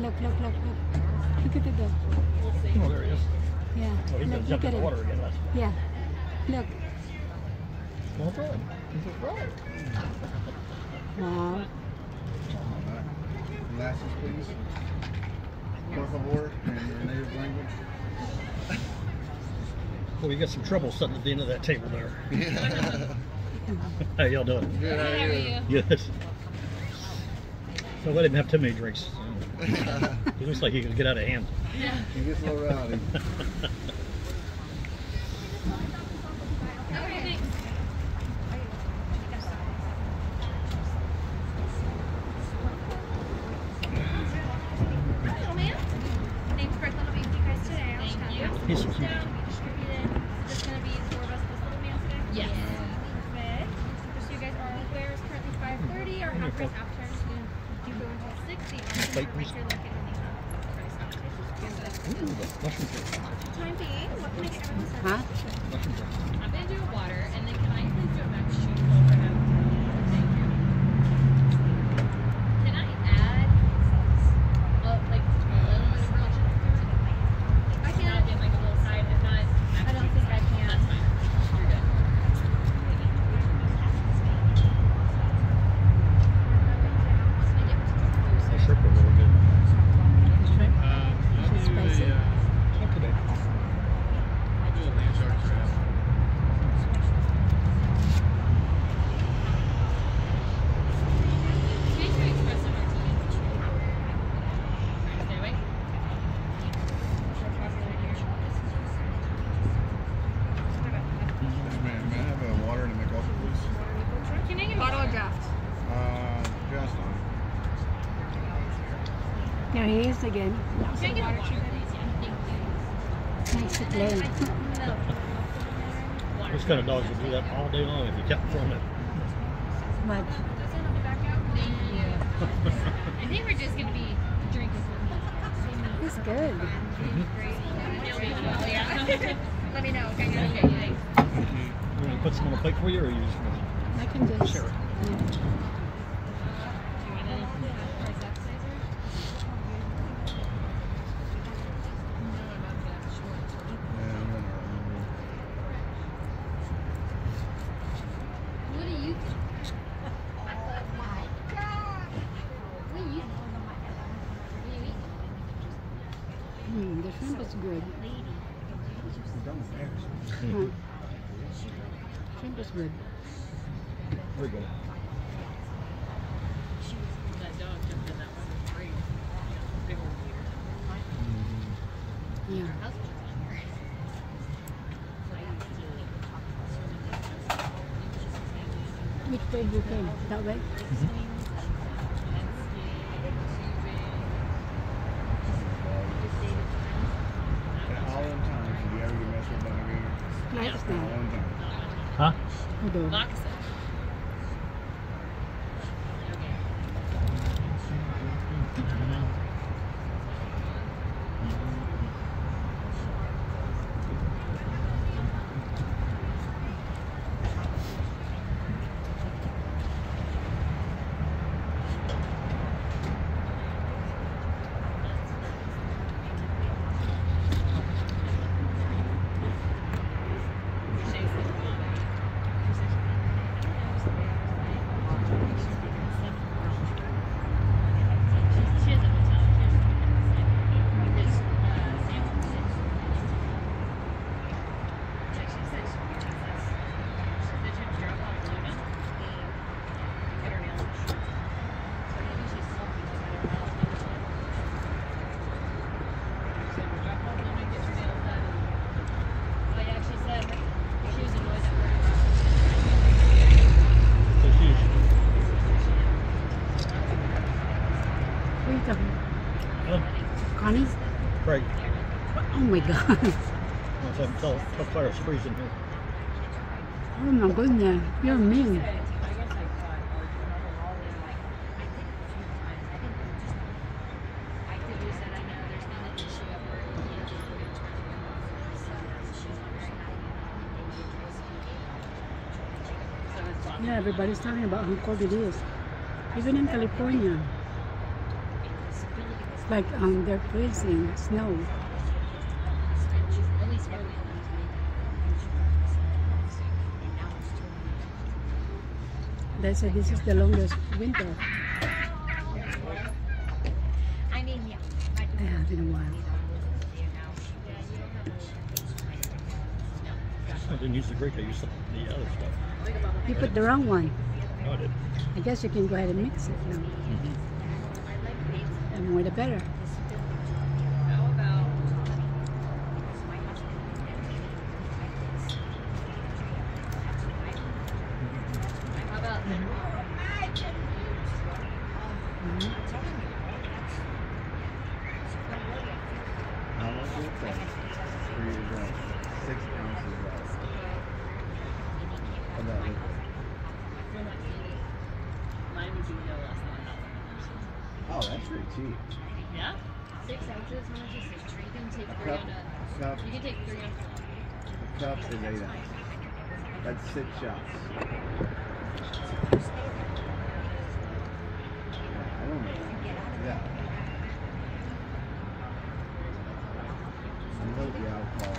Look, look, look, look. Look at the dog. Oh, there he is. Yeah. Oh, he's look, look jump at in the him. again. That's Yeah. Look. well done. He's a right. Wow. Glasses, please. Por favor, in your native language. Well, you got some trouble sitting at the end of that table there. Yeah. How y'all doing? Good, how are you? Yes. So let him have too many drinks. He looks like he could get out of hand. Yeah. He gets a little rowdy. Hello, ma'am. Thanks for letting me see you guys today. I'll chat you. He's so Sit cute. down, we distributed. Is this gonna be four of us this little man today? Yes. Perfect. Just so you guys are aware, it's currently 5:30. Our half price after is going to go until 6. The option Plate, right please. here located in the app. Price not Ooh, the mushroom cake. Time being, what can I get everyone set? Huh? Mushroom cake. I'm gonna do a water, and then can I please do a mac and cheese over him? Thank you. Can I add, uh, like, a little bit of grilled chicken to it? I Can I can. get like a little side? If not, mac I and don't cheese. think I can. That's fine. You're good. The shrimp are really good. Shrimp. Um, I'll Is it do spicy? a, uh, Not today. I'll do a land shark trap. Can you espresso martini? Stay awake. Yes, ma'am. May I have a water and a McOffer, please? Can I get bottle or draft? Uh, just on. There he is again. Can I get a water, please? Yeah, thank you. Nice to play. Those kind of dogs would do that all day long if you kept throwing it. Much. I think we're just gonna be drinking some It's good. Let me know. Okay, Okay, guys. thanks. You want to put some on the plate for you, or you just want I can just. Sure. Yeah. Oh him tell, tell Claire it's freezing here. Oh my goodness. You're mean. Yeah, everybody's talking about how cold it is. Even in California. Like um, they're freezing snow. At least early enough to make it. And now it's too They said this is the longest winter I mean, yeah. I have in a while. I didn't use the Greek. I used the, the other stuff. You put the wrong one. No, I did. I guess you can go ahead and mix it now. Mm-hmm. The more the better. How about How about How much is it? Three years old. Six ounces less. How about it? Mine would be no less than a dollar. Oh, that's pretty cheap. Yeah? Six ounces, how much is it? You can take A three cup, on a, cup, you can take three on a cup is eight ounces. That's six shots. I don't know. Yeah. And load the alcohol.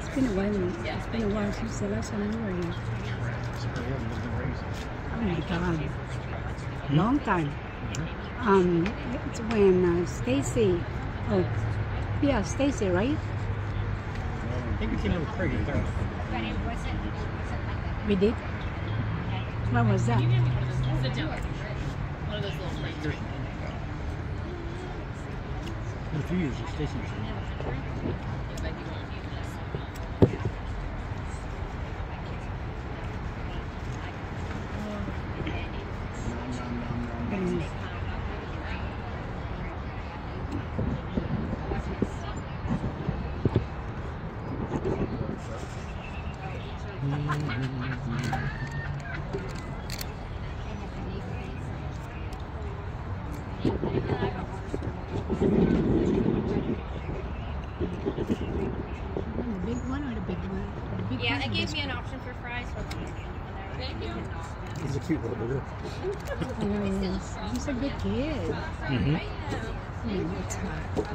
It's been a while. It's been a while since the last time we were here. Oh my God. Long time. Um, it's when uh, Stacy. Oh, yeah, Stacy, right? I think we came with Craig there. But it wasn't, it wasn't like that. We did. When was that? You can have one of those, sit down. One of those little plates. In a few years, it's Stacy. was there. Yeah, but you won't use this. Nom, nom, nom, nom, nom. Mm. The big one or the big one? The big Yeah, one it or gave this me an option for fries. So Thank you. He's a cute little booger. one? I know, he's a good kid. Mm-hmm. Mm, it's hot.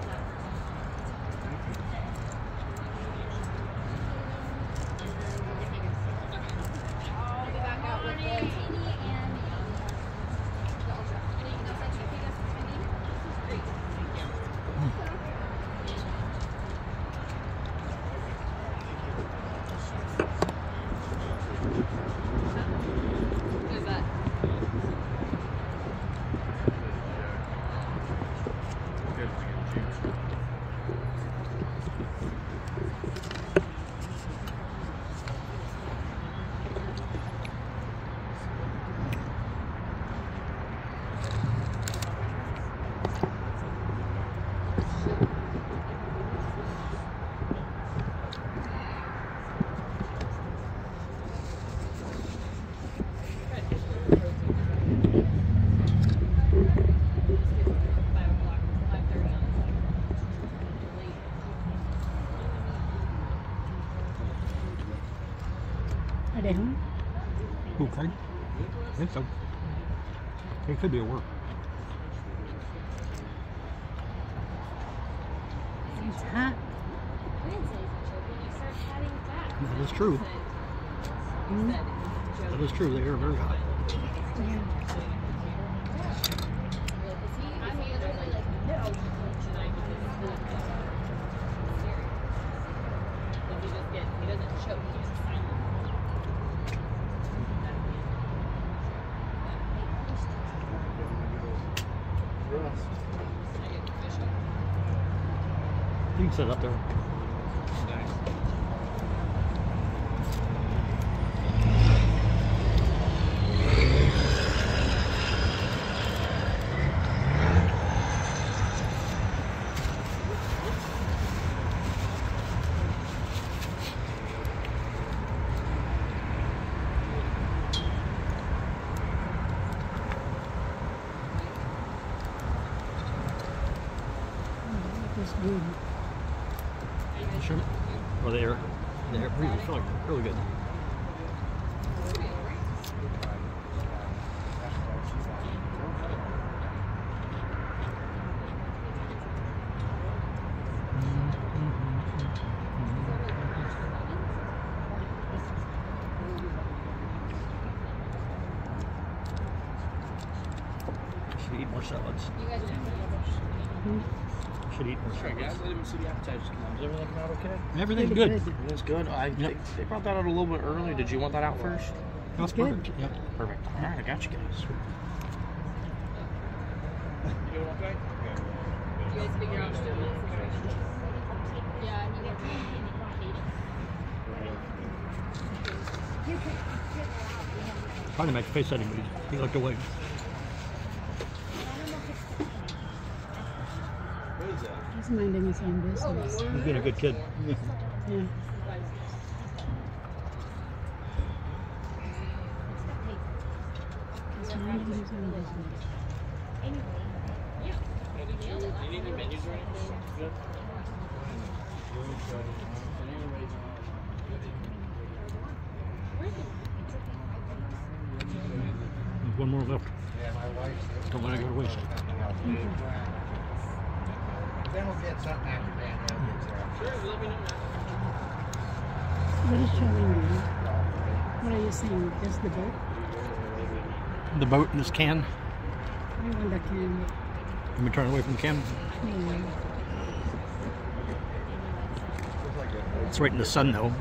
I'll be back out with the teeny and the ultra. Anything else I should pick up for Cindy? Who's that? Five o'clock, five thirty on the late. Are they home? Who, Craig? I think so. It could be at work. It's hot. Wednesdays are children. You start chatting back. That is true. Mm. That is true. They are very hot. I'm literally like, no. Rust. Sit up there. It's good. Sure. Or the air. They're really feeling really good. Should eat more salads. You guys are hmm? Should eat more Sorry, guys, salads. I didn't see the appetizers come out. Is everything come out okay? Everything's good. good. It is good. I they, they brought that out a little bit early. Did you want that out first? That's Good. perfect. Yep. Perfect. All right, I got you guys. You doing okay? You guys figure out still the situation. Yeah, he went Trying to make a face at him, but he, he looked away. Minding his own oh, business. He's being a good kid. Yeah. He's minding his own business. You need any menus or anything? Good. There's one more left. Yeah, my wife's. Don't let it go to waste. Then we'll get something after Danielle gets there. Sure, let me know. What is showing you? What are you saying? Just the boat? The boat in this can. I want the can. Let me turn away from the can. Yeah. It's right in the sun, though.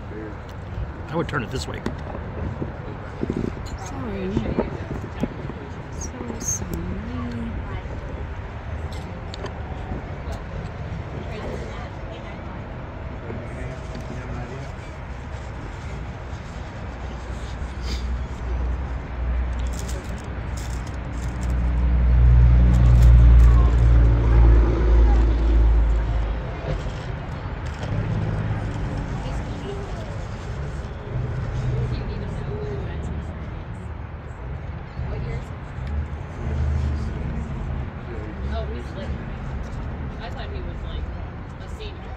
I would turn it this way. Sorry. So sorry. You have an idea? Oh, he's like. I thought he was like a senior.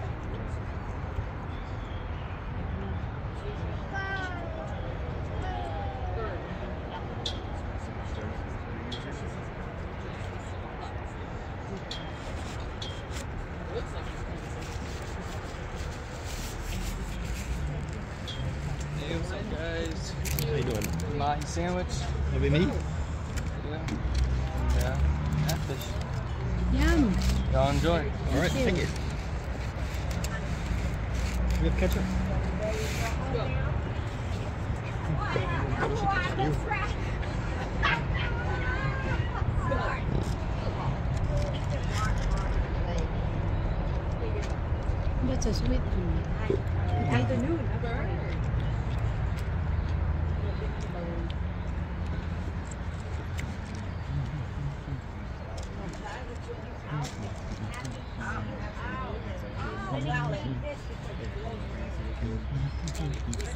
Third. Looks like he's Hey, what's up, guys? How you doing? Mahi sandwich. That'll be me. Yeah. Yeah. Catfish. Yum. Y'all enjoy. All right, thank you. You have ketchup? That's a sweet one.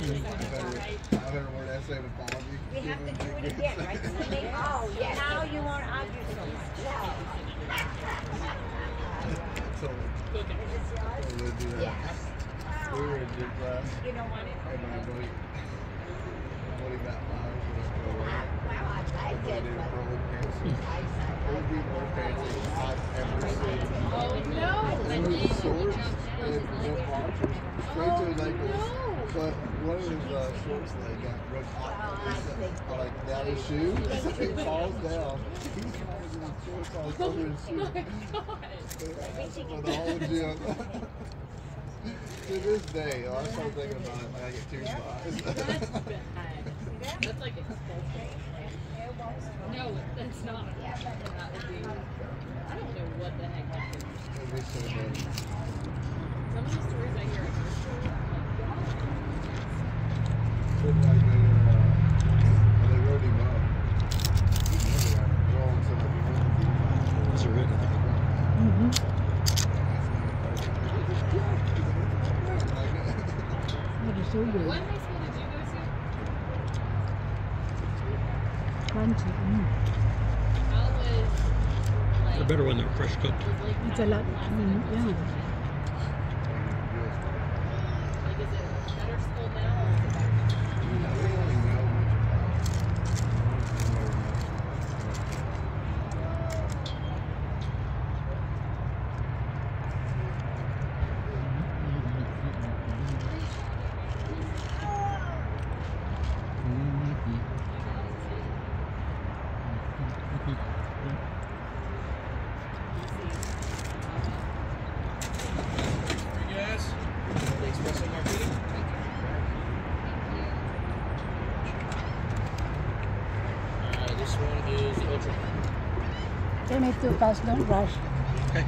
I don't know what I say to apology. We have to do it again, right? Cindy? Oh, yes. Now you won't argue so much. So, we'll do that. Yes. We were in gym class, You don't want it? and my buddy, my buddy Matt Myers was going Wow, away. wow, I like My it, buddy but rolled pants. I It would be more fancy I've ever seen. Oh no! It was shorts and no boxers, straight to his ankles. But one of his uh, shorts leg got ripped off. Like down his shoe, so he falls down. He falls in his shorts all over his shoe. For the whole gym. to this day, oh, I still thinking about it, I get tears in my eyes. That's bad. That's like expulsion. No, that's not. That would be. I don't know what the heck happened. It'd be so bad. Some of the stories I hear at your school, Looked like uh, they, uh, well, they wrote him up. He never got it. Well, so like, he went to the- Those are good. Mm-hmm. That is so what good. high school did you go to? Crunchy. Mm. How was like? They're better when they're fresh cooked. It's a lot. Mm, yeah. like is it better Water's full now. or is it back? Yes. The espresso martini. Uh, this one is the ultra. Fast, don't rush. Okay.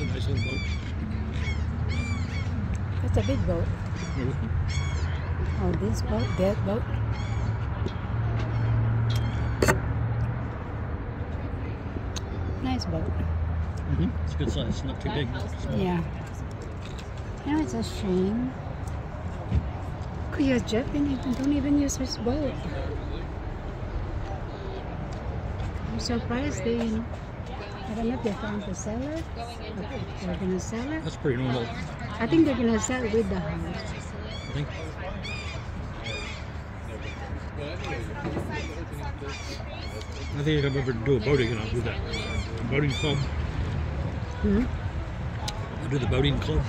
It's a nice little boat. That's a big boat. Oh, this boat, that boat. Nice boat. Mhm. It's a good size. It's not too big. Yeah. You know, it's a shame. Jet didn't even, don't even use his boat. I'm surprised they, I don't know if they found the seller. They're gonna sell it. That's pretty normal. I think they're gonna sell it with the house. I think. I think if I'm ever do a boating, I'll do that. A Boating club. Hmm? I'll do the boating club.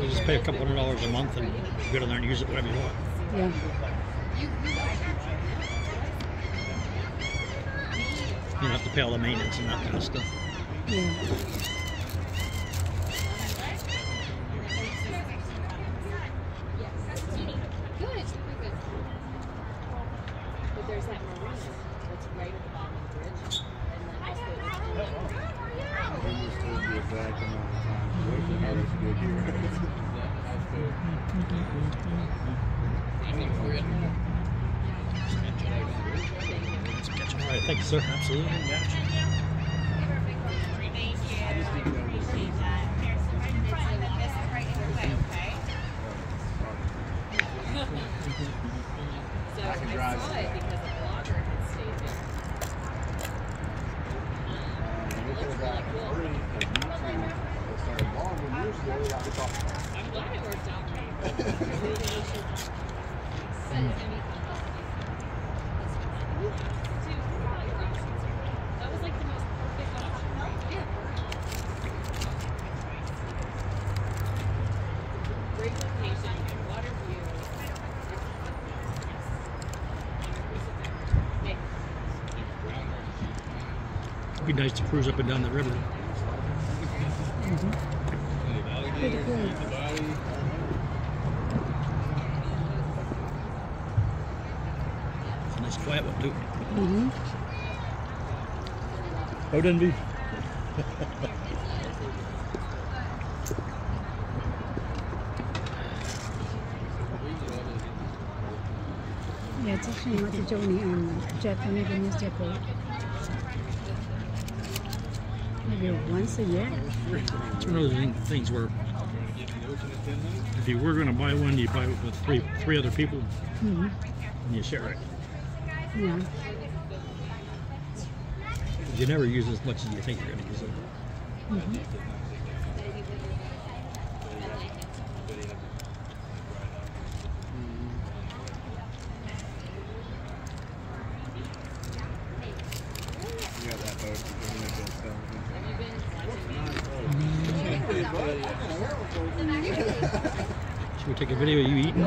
You just pay a couple hundred dollars a month and go down there and use it whatever you want. Yeah. The maintenance and that kind of stuff. Yeah. Good. Good. But there's that marina that's right at the bottom of the bridge. And then also We just told the exact amount of time. What's the hardest good here? All right, thank you, sir. Absolutely. So I I, can drive saw to it that. because a blogger had stayed there. Look at that three, the YouTube, they started long years ago, like we thought, I'm glad it worked out for you. Maybe they should send anything else. Dude, probably options. That was like the most perfect option, right? Yeah. Great location, water view. Hey, It'd be nice to cruise up and down the river. Pretty good. It's a nice quiet one too. Mm-hmm. Boat envy. Yeah, it's a shame what the Joni and Jeff don't even use their boat. Maybe once a year. It's one of those things where if you were going to buy one, you buy it with three three other people Mm-hmm. and you share it. Yeah. You never use as much as you think you're going to use it. Mm-hmm. you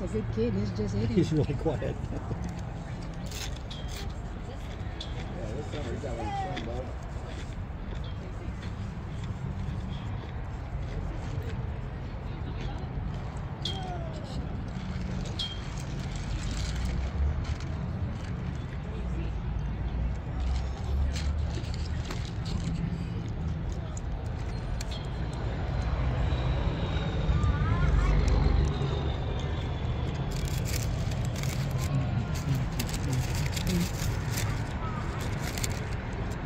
He's a good kid. He's just eating. He's really quiet. Yeah, this summer you got like sun, bud.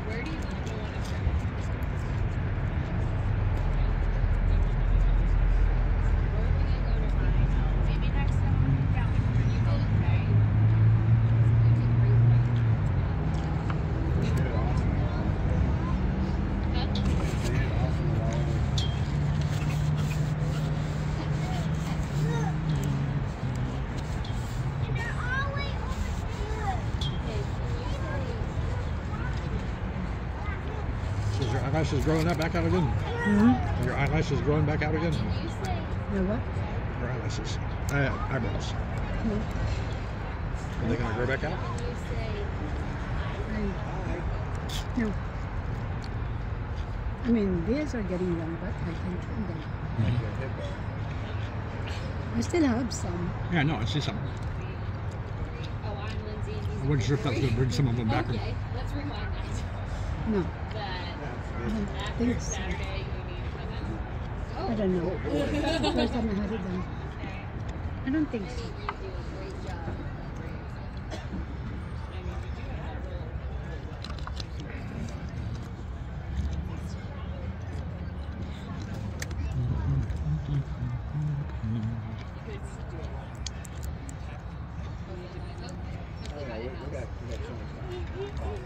Where do you want to go on a trip? Where are we gonna go to find? Maybe next summer? Yeah. You did okay. You did great. You did awesome. Huh? You did awesome. Okay, can you Is growing up back out again? Mm-hmm. Are your eyelashes growing back out again? say, can you say, The what? Your eyelashes. Uh, eyebrows. No. Are they gonna grow back out? can you say, I, no. I mean, these are getting long, but I can trim them. I still have some. Yeah, no, I see some. oh, I'm Lindsay. I wasn't sure if that was gonna bring some of them back. or- Okay, let's rewind that. No, That I don't after think so. I don't know. First time I had it done. I don't think so. You do a great job. Oh, yeah, we, we got, we got so much time.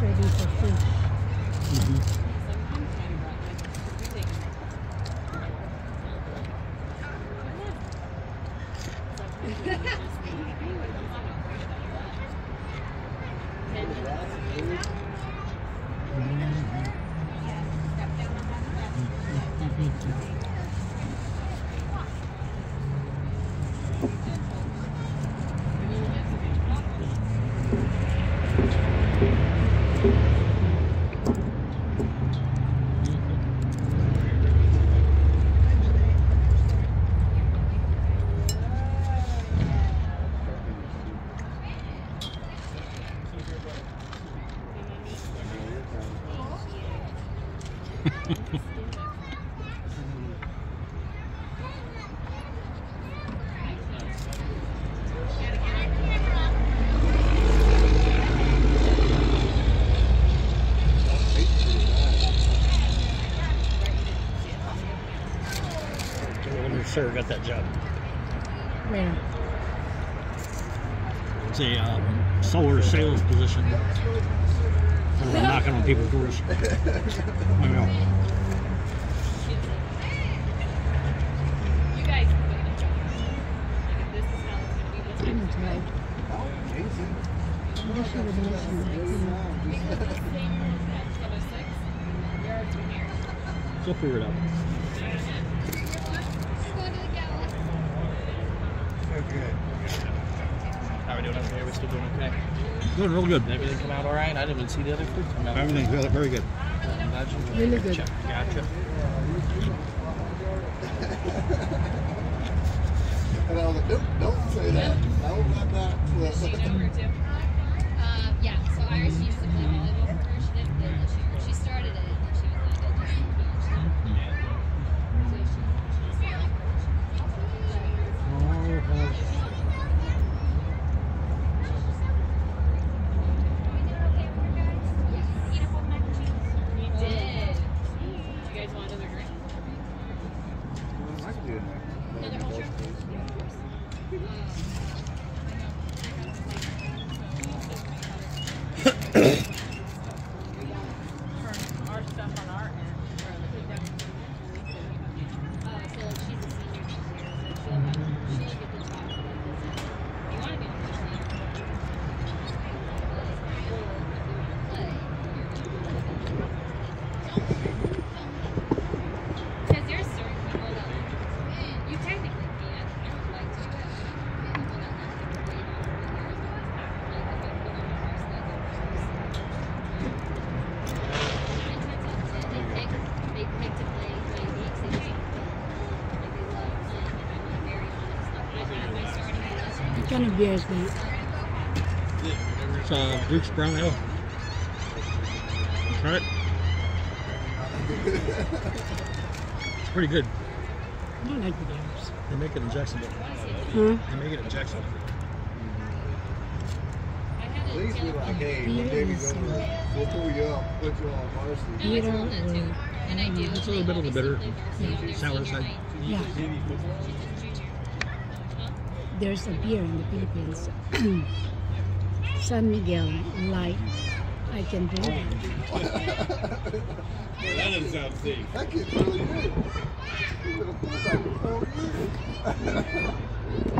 Ready for fish. When your sir got that job. Where? It's a um, solar sales position. Where we're knocking on people's doors. I know. You guys can put it in Like, if this is how it's gonna be, this I'm is tired. Oh, Jason. I should have mentioned it. you know. the same rules at 706. You're already here. So figure it out. Let's go to the gala. So good. How are we doing over here? We still doing okay? Doing real good. Did everything come out all right? I didn't even see the other food come out. Everything's very- very good. I'm glad you enjoyed Really it. good. Check. Gotcha. And I was like, nope, don't say that. No, not that. Is she number two? Uh, yeah. So Iris used to play gas tank. It's uh, Duke's Brown Ale. Try it. it's pretty good. I don't like the games. They make it in Jacksonville. Hmm? They make it in Jacksonville. At least we like, hey, we gave you We'll pull you up, uh, put you on varsity. You know, it's a little bit of the bitter, sour side. Yeah there's a beer in the Philippines, San Miguel Light. I can drink oh. it. that doesn't sound safe. That kid's really good.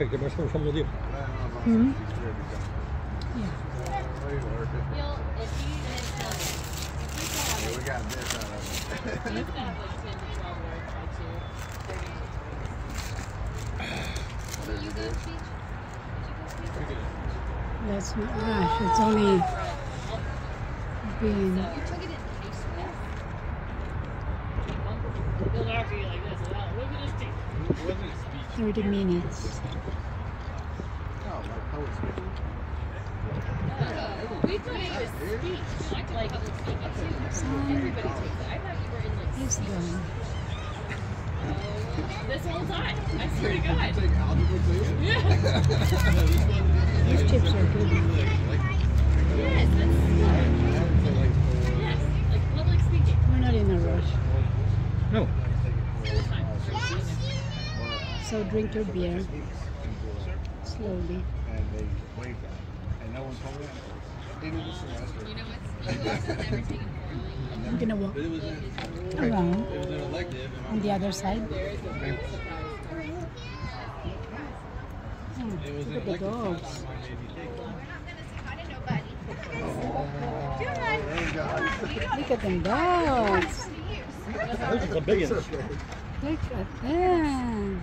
Kijk, maar zo van de Hmm. Yeah. We got this out of it. That's not rash. it's only being. Thirty minutes. drink your beer slowly. And they waved at And no one told me. You know what's I'm gonna walk around on the other side. Look at the dogs. Look at them dogs. Look at them.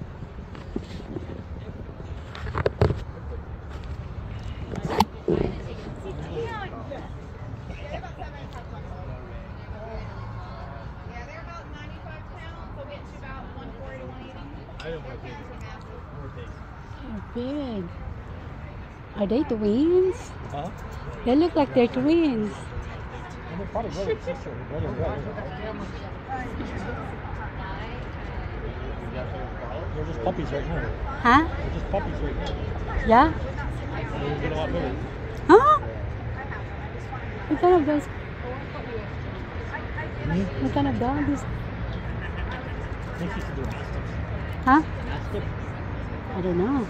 they twins? Huh? They look like they're twins. They're probably brother and sister. Brother and brother. They're just puppies right now. Huh? They're just puppies right now. Yeah? They'll get a lot bigger. Huh? What kind of dogs? Hmm? What kind of dog is? I think she's doing. Huh? I don't know.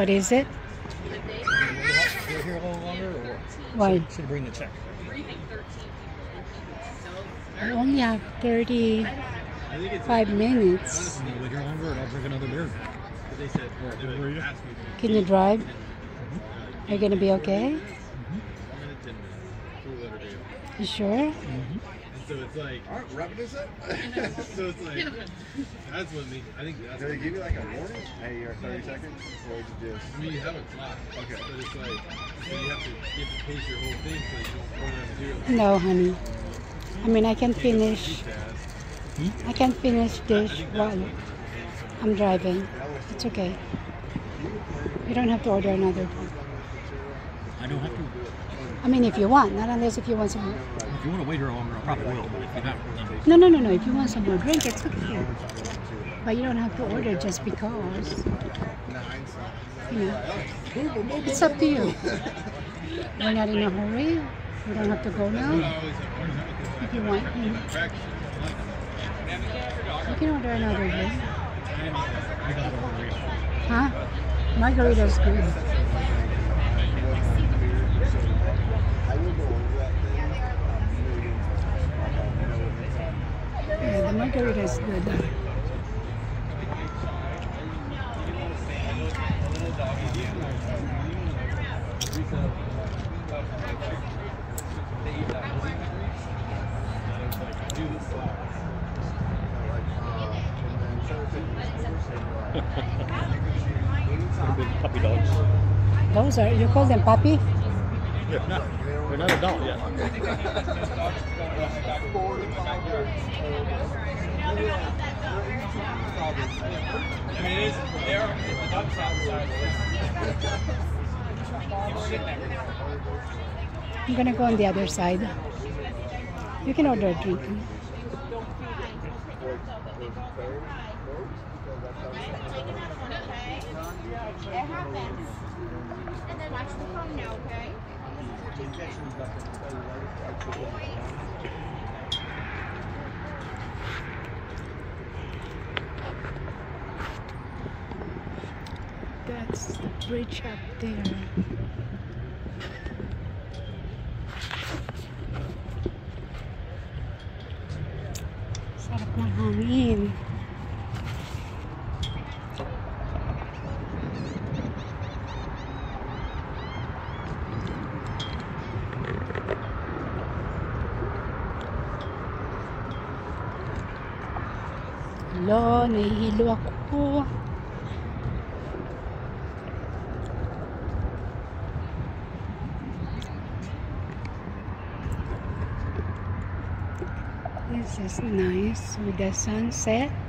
What is it? You're here a little longer or what? Why? Should bring the check. I only have 35 minutes. You wanna wait here longer and I'll drink another beer. They said, Where were you? ask me Can you drive? Are you gonna be okay? one minute, ten minutes. Two letter. You sure? And so it's like, Alright, wrapping this up. so it's like, that's what me. I think that's Did they give you like a warning? Hey, you're 30 seconds? Or is it just. I mean, you have a clock. Okay. But it's like, so you have to, you have to pace your whole thing so you don't run out of zero. No, honey. I mean, I can finish. Fast. I can finish this while I'm driving. It's okay. You don't have to order another one. I don't have to. I mean, if you want, not unless if you want some. If you want to wait here longer, I probably will. But if you then No, no, no, no. If you want some more drink, it's okay. But you don't have to order just because. It's up to you. We're not in a hurry. We don't have to go now. If you want, you, you can order another drink. Huh? Margarita's good. I will go over that thing. Yeah, the margarita is good. Puppy dogs. Those are, you call them puppy? They're not. They're not adult yet. I mean, it is, they are, the dog's outside. I'm gonna go on the other side. You can order a drink. It happens. And then watch the phone now, okay? That's the bridge up there. Nice with the sunset.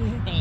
So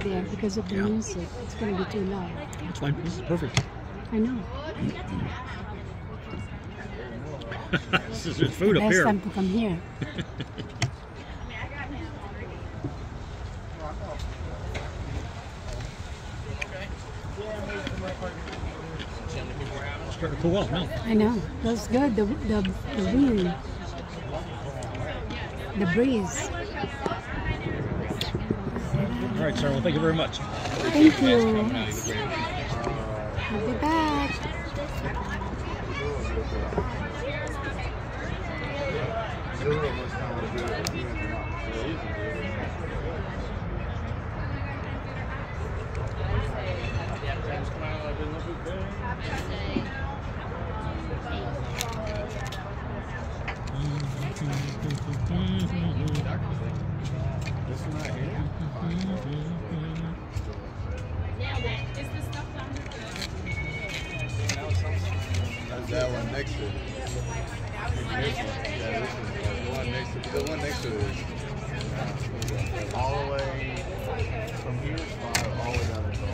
there because of the music. It's going to be too loud. That's fine. This is perfect. I know. this is just food up Best here. time to come here. Starting to cool off now. I know. That's good. The, the, the wind. The breeze. All right, sir. Well, thank you very much. Thank you. I'll be back. This one right here. Is the stuff down That's that one next to it. This one. Yeah, this one. The one next to the one next to it is all the way from here, spot all the way down to the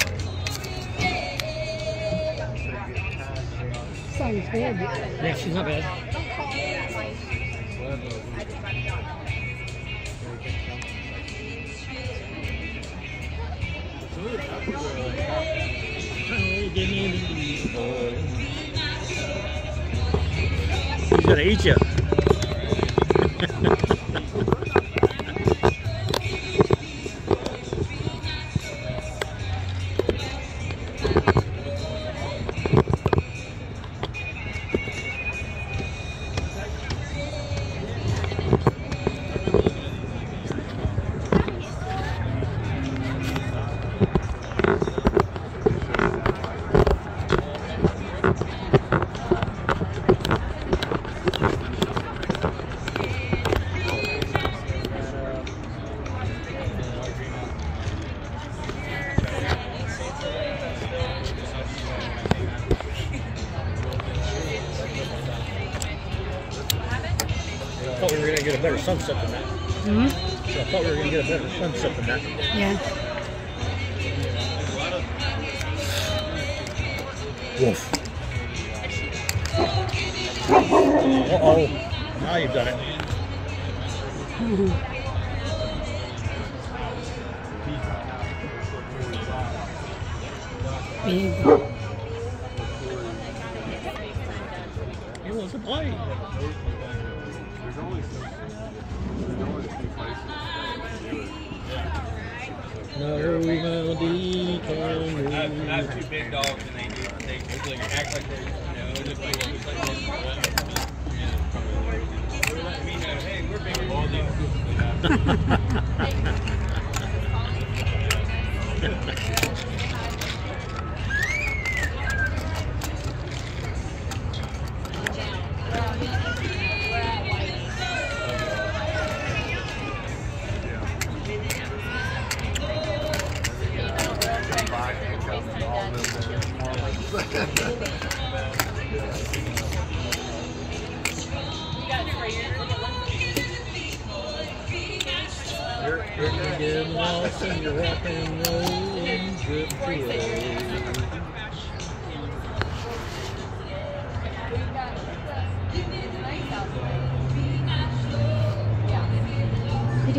Sounds good. Yeah, she's not bad. Sunset than that. Hmm? So I thought we were gonna get a better sunset than that. Yeah.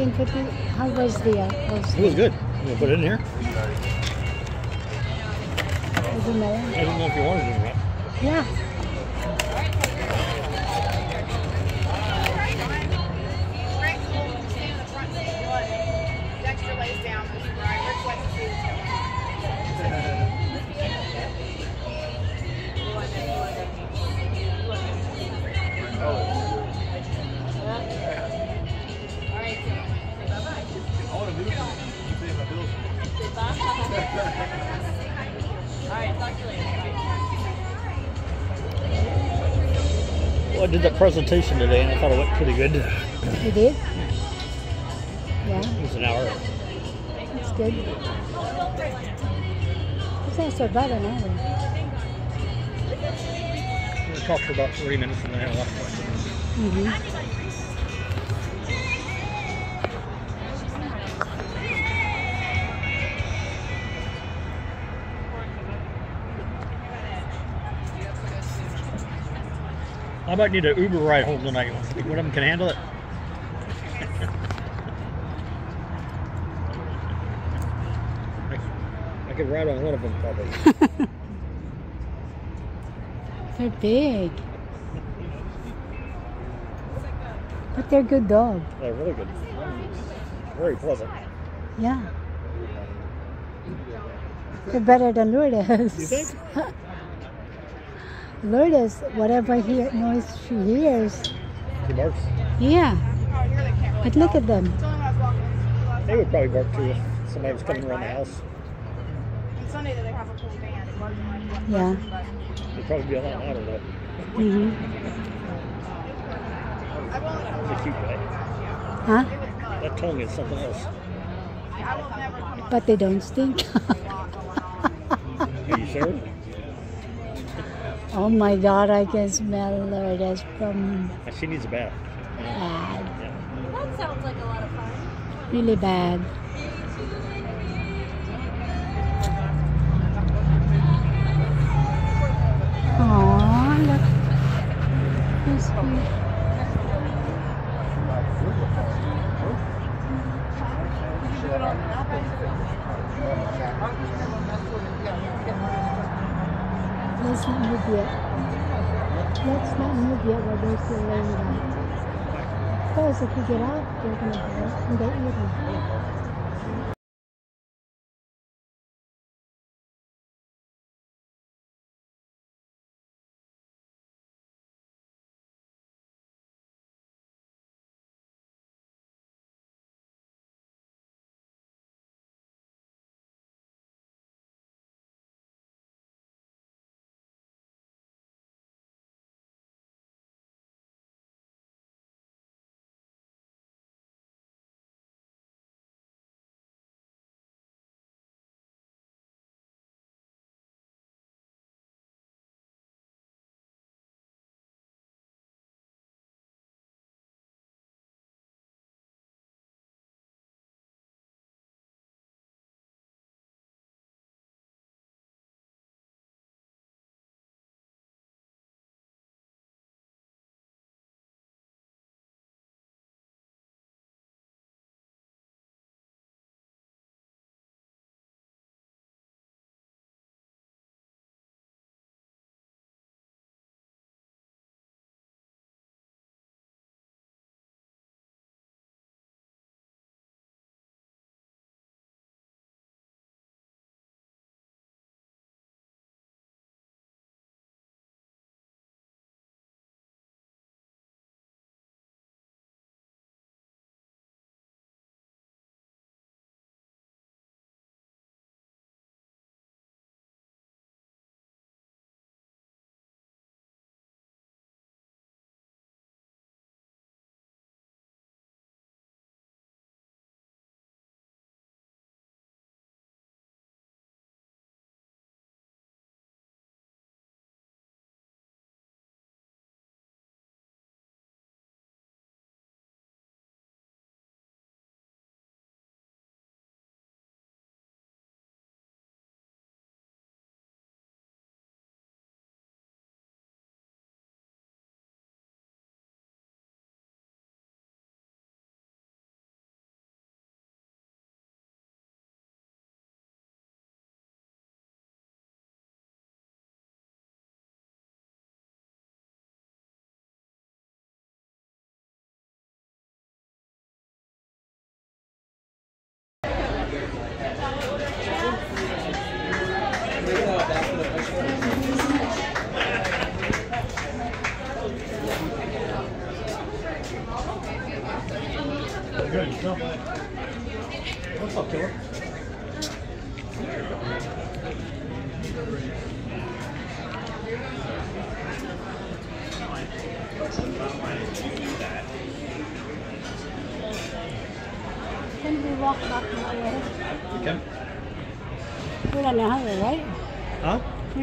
Put the. How was the. Uh, was It was good. You gonna put it in here? Was the melon? I don't know if you wanted it or not. Yeah. Presentation today and I thought it went pretty good. You did? Yeah, It was an hour. it's good. It's also about an hour. We talked for about 40 minutes and then I had a lot of questions. Mm-hmm. I might need an Uber ride home tonight. Think one of them can handle it. I, I could ride on one of them probably. They're big. But they're good dogs. They're really good. Very pleasant. Yeah. They're better than Lourdes. You think? Lourdes, whatever hear, noise she hears, He barks. yeah. But look at them. They would probably bark too if somebody was coming around the house. On Sunday, they have a full band. It wasn't like what- Yeah. They'd probably be a lot louder though. hmm I've only come They're cute, right? Huh? That tongue is something else. I will never come on But they don't stink. Are you sure? Oh my God, I can smell Lourdes from She needs a bath. bad. Yeah. That sounds like a lot of fun. Really bad. Aww, look. Let's not move yet. Let's not move yet while they're still laying down. Because if we get out, they're gonna go and they eat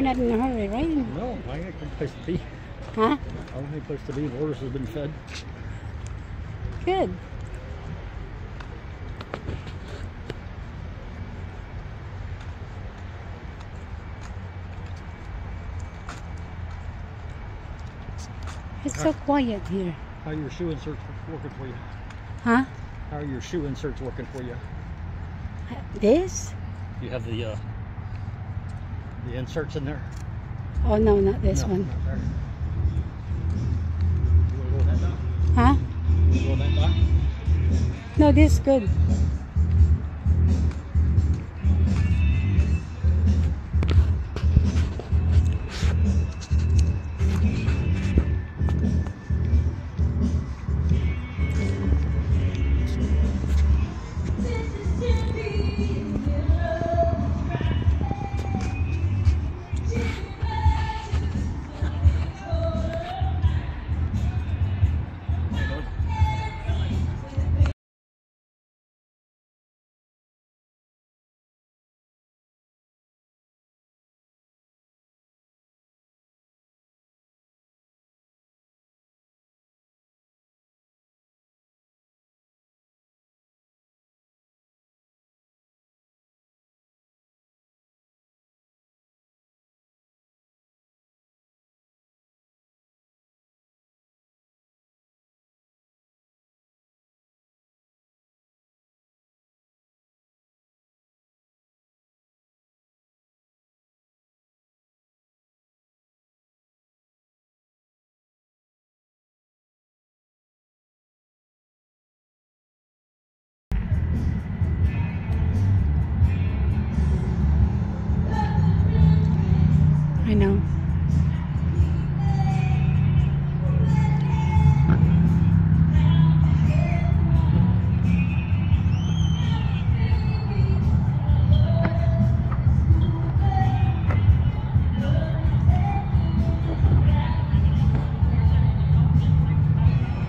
not in a hurry, right? No, I got a good place to be. Huh? Our only place to be, Loris has been fed. Good. It's so quiet here. How are your shoe inserts working for you? Huh? How are your shoe inserts working for you? This? You have the uh, the inserts in there? Oh, no, not this no, one. Not huh? No, this is good.